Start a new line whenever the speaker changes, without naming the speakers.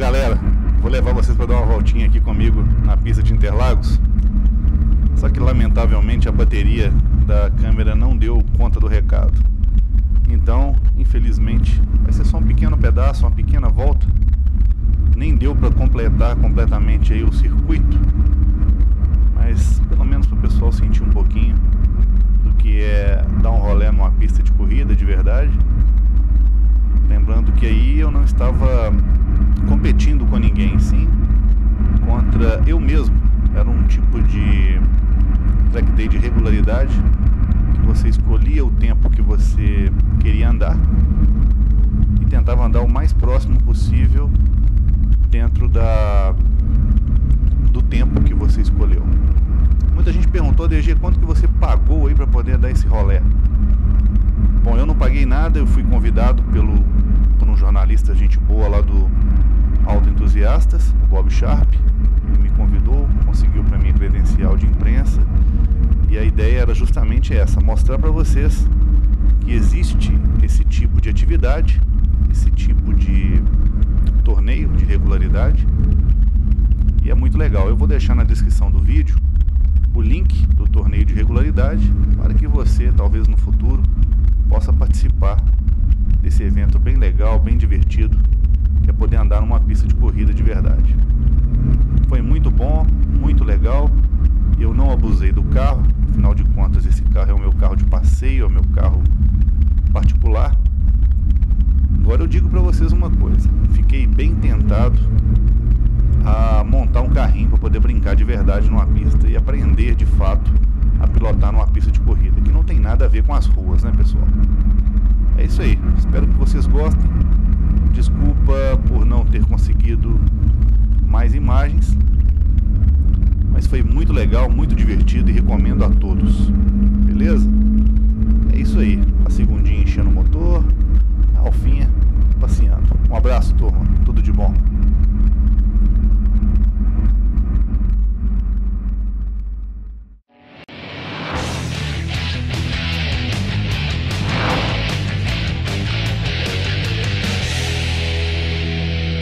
galera, vou levar vocês para dar uma voltinha aqui comigo na pista de Interlagos. Só que lamentavelmente a bateria da câmera não deu conta do recado. Então, infelizmente, vai ser só um pequeno pedaço, uma pequena volta. Nem deu para completar completamente aí o circuito, mas pelo menos para o pessoal sentir um pouquinho do que é dar um rolê numa pista de corrida de verdade. Lembrando que aí eu não estava competindo com ninguém, sim contra eu mesmo. Era um tipo de track day de regularidade que você escolhia o tempo que você queria andar e tentava andar o mais próximo possível dentro da do tempo que você escolheu. Muita gente perguntou, DG, quanto que você pagou aí para poder dar esse rolé? Bom, eu não paguei nada, eu fui convidado pelo por um jornalista gente boa lá do Entusiastas, o Bob Sharp. Me convidou, conseguiu para mim credencial de imprensa. E a ideia era justamente essa, mostrar para vocês que existe esse tipo de atividade, esse tipo de torneio de regularidade. E é muito legal. Eu vou deixar na descrição do vídeo o link do torneio de regularidade para que você, talvez no futuro, possa participar desse evento bem legal, bem divertido, poder andar numa pista de corrida de verdade. Foi muito bom, muito legal. Eu não abusei do carro, afinal de contas esse carro é o meu carro de passeio, é o meu carro particular. Agora eu digo para vocês uma coisa, fiquei bem tentado a montar um carrinho para poder brincar de verdade numa pista e aprender de fato a pilotar numa pista de corrida, que não tem nada a ver com as ruas, né, pessoal? É isso aí. Espero que vocês gostem. Desculpa por não ter conseguido mais imagens, mas foi muito legal, muito divertido e recomendo a todos. Beleza? É isso aí.